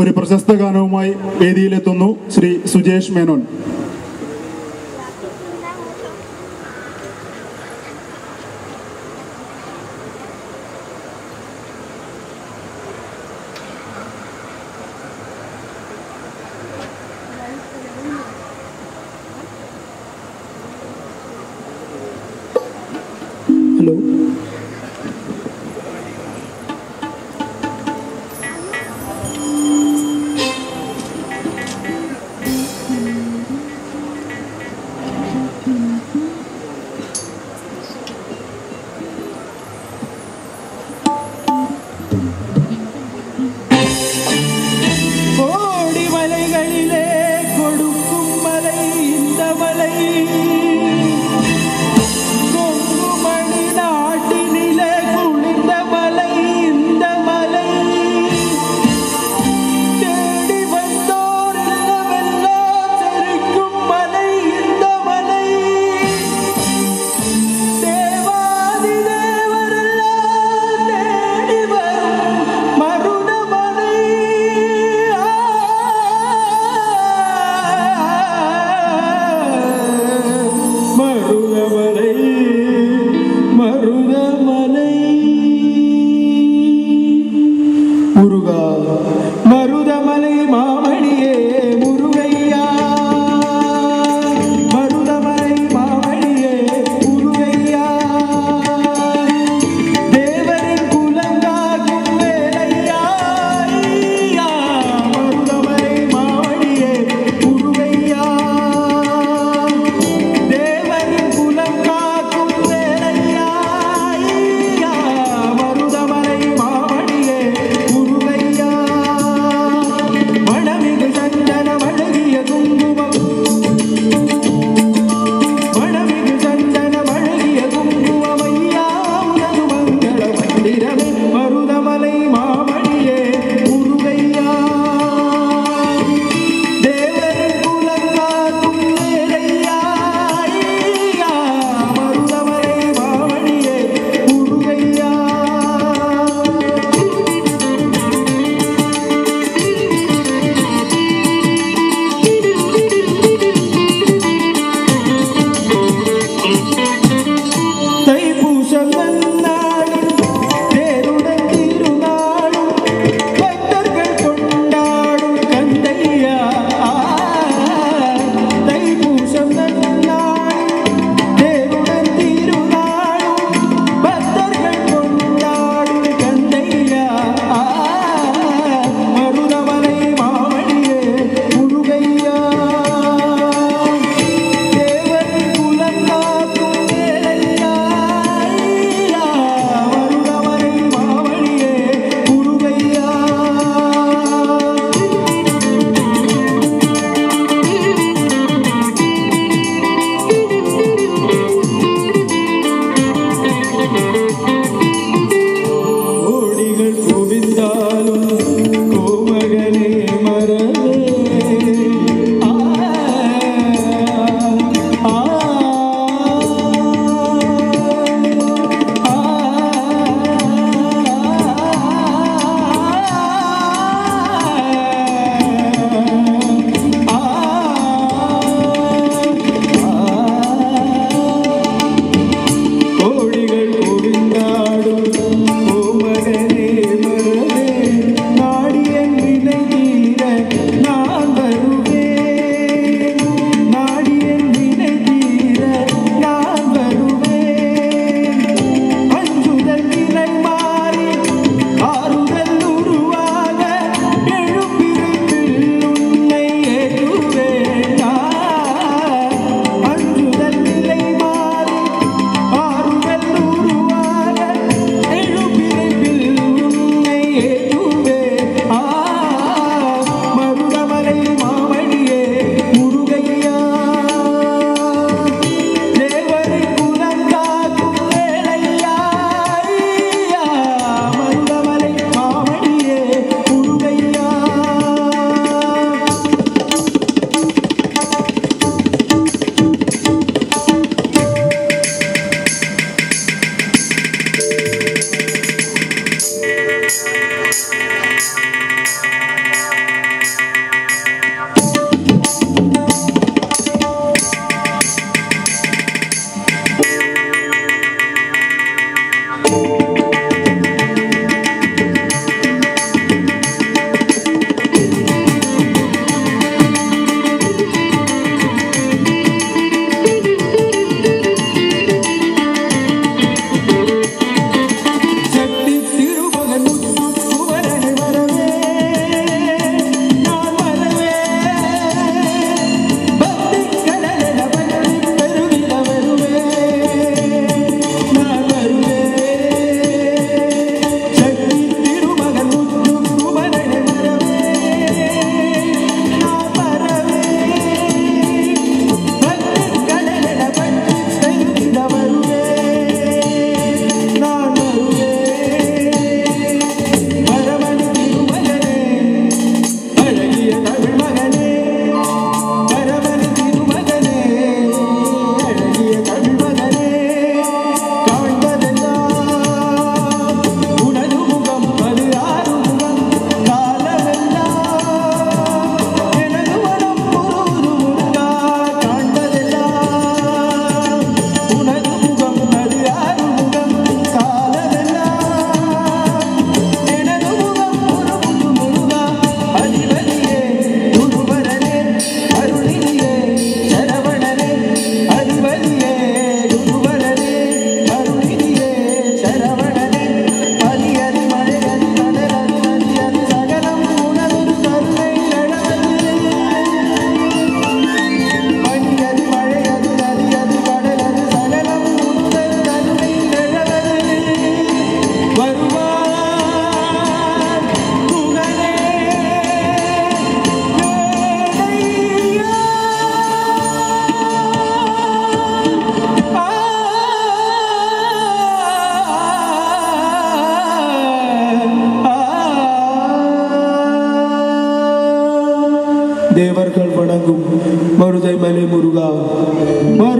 ഒരു പ്രശസ്ത ഗാനവുമായി വേദിയിലെത്തുന്നു ശ്രീ സുജേഷ് മേനോൻ. 구루가 मरुदय मने मुर्गा मरु